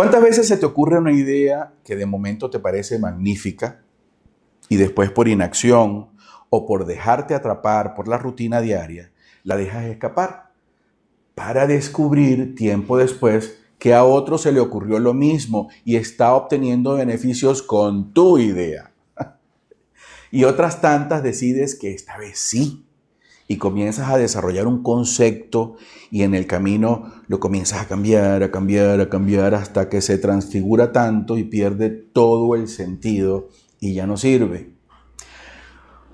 ¿Cuántas veces se te ocurre una idea que de momento te parece magnífica y después por inacción o por dejarte atrapar por la rutina diaria, la dejas escapar? Para descubrir tiempo después que a otro se le ocurrió lo mismo y está obteniendo beneficios con tu idea. y otras tantas decides que esta vez sí y comienzas a desarrollar un concepto y en el camino lo comienzas a cambiar, a cambiar, a cambiar hasta que se transfigura tanto y pierde todo el sentido y ya no sirve.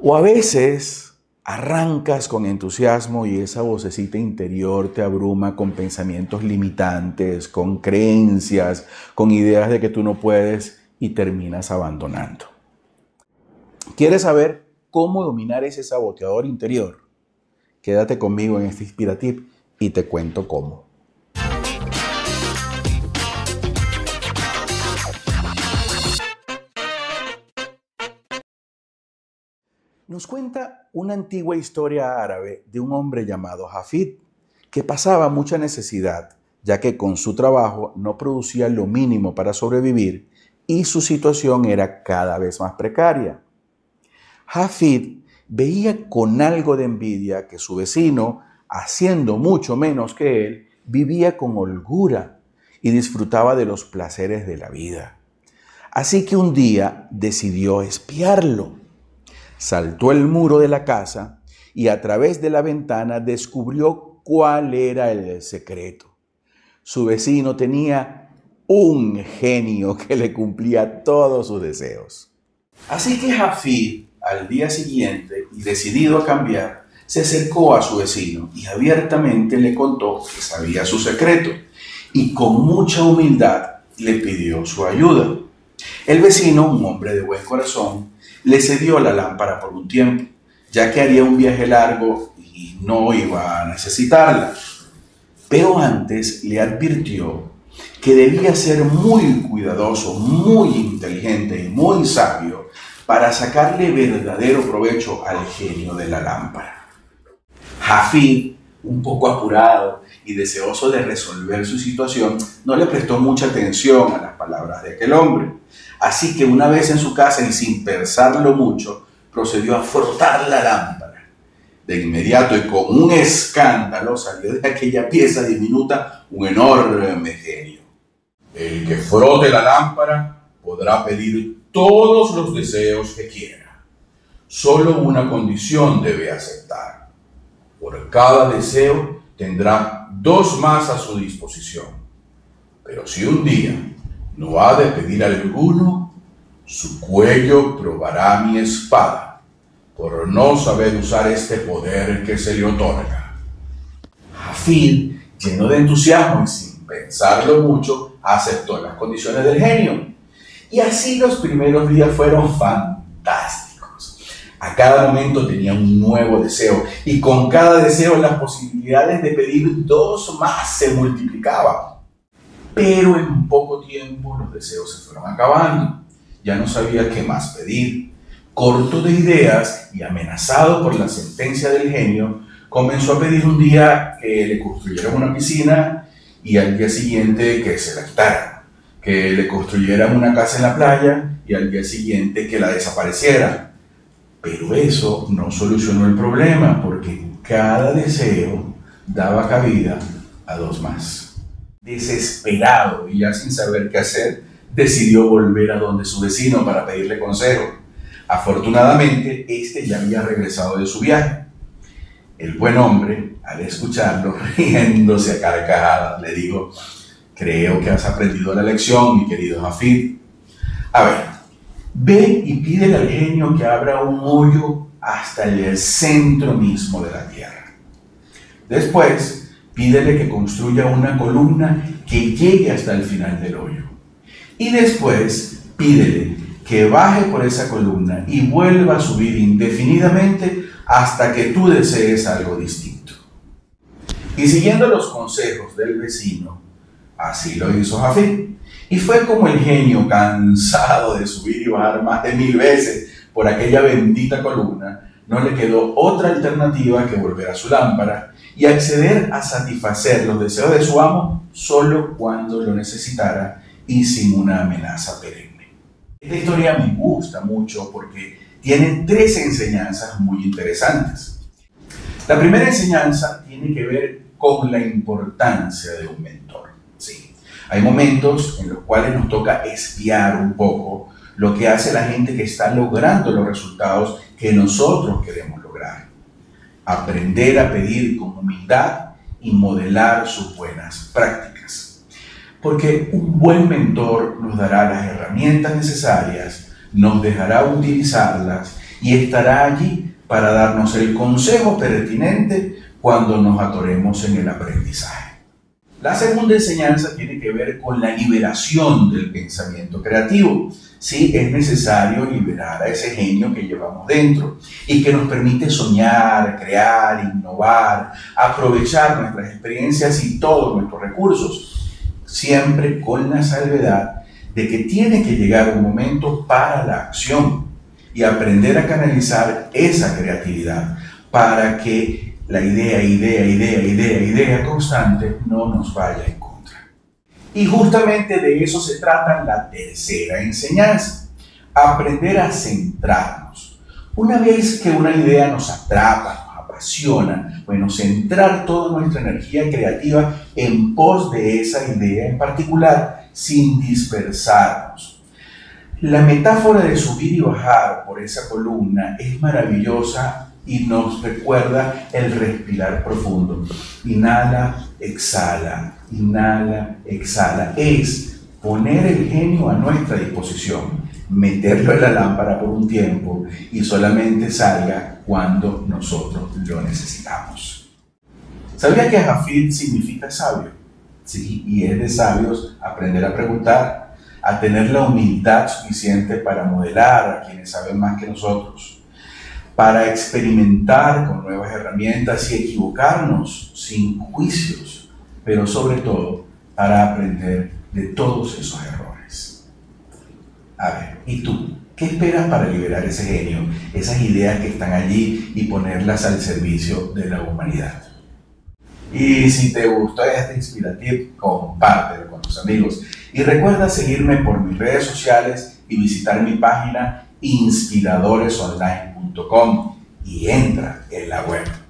O a veces arrancas con entusiasmo y esa vocecita interior te abruma con pensamientos limitantes, con creencias, con ideas de que tú no puedes y terminas abandonando. ¿Quieres saber cómo dominar ese saboteador interior? Quédate conmigo en este Inspiratip y te cuento cómo. Nos cuenta una antigua historia árabe de un hombre llamado Hafid, que pasaba mucha necesidad, ya que con su trabajo no producía lo mínimo para sobrevivir y su situación era cada vez más precaria. Hafid veía con algo de envidia que su vecino, haciendo mucho menos que él, vivía con holgura y disfrutaba de los placeres de la vida. Así que un día decidió espiarlo. Saltó el muro de la casa y a través de la ventana descubrió cuál era el secreto. Su vecino tenía un genio que le cumplía todos sus deseos. Así que Jafid al día siguiente y decidido a cambiar, se acercó a su vecino y abiertamente le contó que sabía su secreto y con mucha humildad le pidió su ayuda. El vecino, un hombre de buen corazón, le cedió la lámpara por un tiempo, ya que haría un viaje largo y no iba a necesitarla. Pero antes le advirtió que debía ser muy cuidadoso, muy inteligente y muy sabio para sacarle verdadero provecho al genio de la lámpara. Jafid, un poco apurado y deseoso de resolver su situación, no le prestó mucha atención a las palabras de aquel hombre. Así que una vez en su casa y sin pensarlo mucho, procedió a frotar la lámpara. De inmediato y con un escándalo salió de aquella pieza diminuta un enorme genio. El que frote la lámpara podrá pedir todos los deseos que quiera. Solo una condición debe aceptar. Por cada deseo tendrá dos más a su disposición. Pero si un día no ha de pedir alguno, su cuello probará mi espada por no saber usar este poder que se le otorga. Jafid, lleno de entusiasmo y sin pensarlo mucho, aceptó las condiciones del genio y así los primeros días fueron fantásticos. A cada momento tenía un nuevo deseo y con cada deseo las posibilidades de pedir dos más se multiplicaban. Pero en poco tiempo los deseos se fueron acabando. Ya no sabía qué más pedir. Corto de ideas y amenazado por la sentencia del genio, comenzó a pedir un día que le construyeran una piscina y al día siguiente que se la quitaran que le construyeran una casa en la playa y al día siguiente que la desapareciera. Pero eso no solucionó el problema porque cada deseo daba cabida a dos más. Desesperado y ya sin saber qué hacer, decidió volver a donde su vecino para pedirle consejo. Afortunadamente, este ya había regresado de su viaje. El buen hombre, al escucharlo, riéndose a carcajadas, le dijo, Creo que has aprendido la lección, mi querido Jafid. A ver, ve y pídele al genio que abra un hoyo hasta el centro mismo de la tierra. Después, pídele que construya una columna que llegue hasta el final del hoyo. Y después, pídele que baje por esa columna y vuelva a subir indefinidamente hasta que tú desees algo distinto. Y siguiendo los consejos del vecino, Así lo hizo Jafé. Y fue como el genio, cansado de subir y bajar más de mil veces por aquella bendita columna, no le quedó otra alternativa que volver a su lámpara y acceder a satisfacer los deseos de su amo solo cuando lo necesitara y sin una amenaza perenne. Esta historia me gusta mucho porque tiene tres enseñanzas muy interesantes. La primera enseñanza tiene que ver con la importancia de un mentor. Hay momentos en los cuales nos toca espiar un poco lo que hace la gente que está logrando los resultados que nosotros queremos lograr. Aprender a pedir con humildad y modelar sus buenas prácticas. Porque un buen mentor nos dará las herramientas necesarias, nos dejará utilizarlas y estará allí para darnos el consejo pertinente cuando nos atoremos en el aprendizaje. La segunda enseñanza tiene que ver con la liberación del pensamiento creativo. Sí, es necesario liberar a ese genio que llevamos dentro y que nos permite soñar, crear, innovar, aprovechar nuestras experiencias y todos nuestros recursos, siempre con la salvedad de que tiene que llegar un momento para la acción y aprender a canalizar esa creatividad para que la idea, idea, idea, idea, idea constante no nos vaya en contra. Y justamente de eso se trata la tercera enseñanza, aprender a centrarnos. Una vez que una idea nos atrapa, nos apasiona, bueno, centrar toda nuestra energía creativa en pos de esa idea en particular, sin dispersarnos la metáfora de subir y bajar por esa columna es maravillosa y nos recuerda el respirar profundo. Inhala, exhala, inhala, exhala. Es poner el genio a nuestra disposición, meterlo en la lámpara por un tiempo y solamente salga cuando nosotros lo necesitamos. ¿Sabía que Jafid significa sabio? Sí, y es de sabios aprender a preguntar a tener la humildad suficiente para modelar a quienes saben más que nosotros, para experimentar con nuevas herramientas y equivocarnos sin juicios, pero sobre todo para aprender de todos esos errores. A ver, ¿y tú? ¿Qué esperas para liberar ese genio, esas ideas que están allí y ponerlas al servicio de la humanidad? Y si te gustó este inspirativo, compártelo con tus amigos. Y recuerda seguirme por mis redes sociales y visitar mi página inspiradoresonline.com y entra en la web.